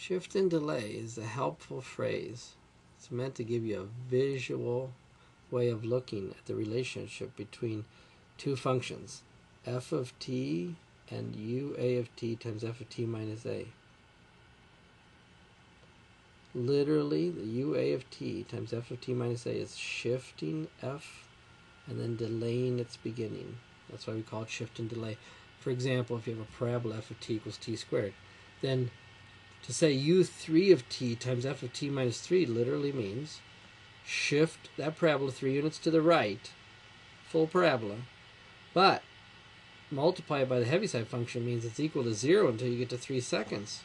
Shift and delay is a helpful phrase. It's meant to give you a visual way of looking at the relationship between two functions, f of t and u a of t times f of t minus a. Literally, the u a of t times f of t minus a is shifting f and then delaying its beginning. That's why we call it shift and delay. For example, if you have a parabola f of t equals t squared, then to say u3 of t times f of t minus 3 literally means shift that parabola 3 units to the right, full parabola, but multiply it by the Heaviside function means it's equal to 0 until you get to 3 seconds.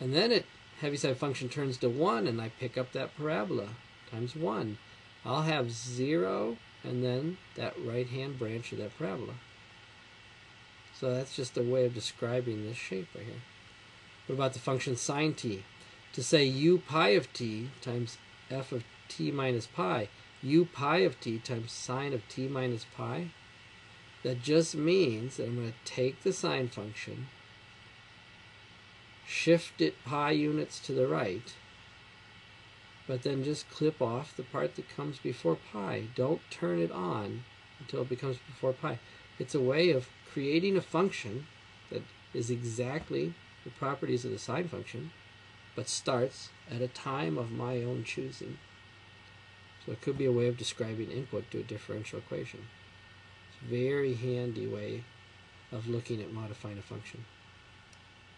And then it Heaviside function turns to 1 and I pick up that parabola times 1. I'll have 0 and then that right hand branch of that parabola. So that's just a way of describing this shape right here. What about the function sine t? To say u pi of t times f of t minus pi, u pi of t times sine of t minus pi, that just means that I'm going to take the sine function, shift it pi units to the right, but then just clip off the part that comes before pi. Don't turn it on until it becomes before pi. It's a way of creating a function that is exactly the properties of the sine function, but starts at a time of my own choosing. So it could be a way of describing input to a differential equation. It's a very handy way of looking at modifying a function.